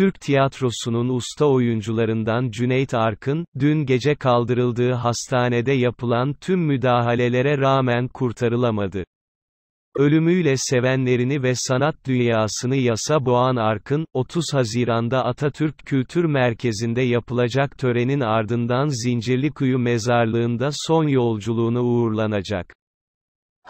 Türk tiyatrosunun usta oyuncularından Cüneyt Arkın, dün gece kaldırıldığı hastanede yapılan tüm müdahalelere rağmen kurtarılamadı. Ölümüyle sevenlerini ve sanat dünyasını yasa boğan Arkın, 30 Haziran'da Atatürk Kültür Merkezi'nde yapılacak törenin ardından Zincirlikuyu Mezarlığı'nda son yolculuğunu uğurlanacak.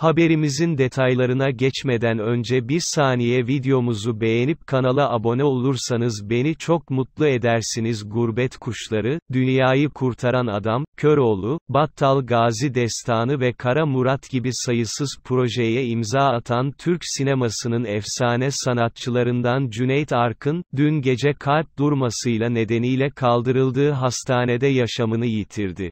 Haberimizin detaylarına geçmeden önce bir saniye videomuzu beğenip kanala abone olursanız beni çok mutlu edersiniz. Gurbet Kuşları, Dünyayı Kurtaran Adam, Köroğlu, Battal Gazi Destanı ve Kara Murat gibi sayısız projeye imza atan Türk sinemasının efsane sanatçılarından Cüneyt Arkın, dün gece kalp durmasıyla nedeniyle kaldırıldığı hastanede yaşamını yitirdi.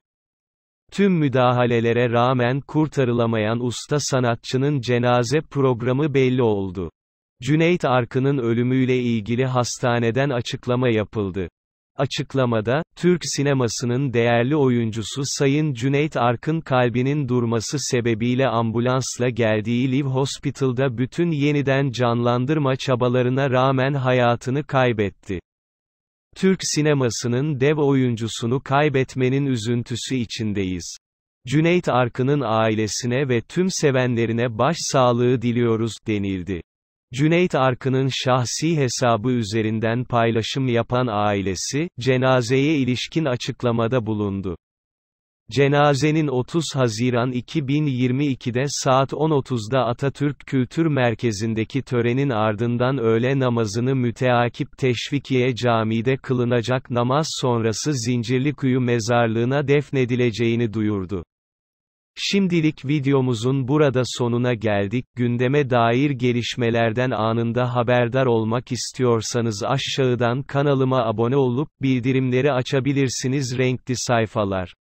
Tüm müdahalelere rağmen kurtarılamayan usta sanatçının cenaze programı belli oldu. Cüneyt Arkın'ın ölümüyle ilgili hastaneden açıklama yapıldı. Açıklamada, Türk sinemasının değerli oyuncusu Sayın Cüneyt Arkın kalbinin durması sebebiyle ambulansla geldiği Live Hospital'da bütün yeniden canlandırma çabalarına rağmen hayatını kaybetti. Türk sinemasının dev oyuncusunu kaybetmenin üzüntüsü içindeyiz. Cüneyt Arkın'ın ailesine ve tüm sevenlerine başsağlığı diliyoruz, denildi. Cüneyt Arkın'ın şahsi hesabı üzerinden paylaşım yapan ailesi, cenazeye ilişkin açıklamada bulundu. Cenazenin 30 Haziran 2022'de saat 10.30'da Atatürk Kültür Merkezi'ndeki törenin ardından öğle namazını müteakip Teşvikiye Camii'de kılınacak namaz sonrası Zincirlikuyu mezarlığına defnedileceğini duyurdu. Şimdilik videomuzun burada sonuna geldik. Gündeme dair gelişmelerden anında haberdar olmak istiyorsanız aşağıdan kanalıma abone olup bildirimleri açabilirsiniz renkli sayfalar.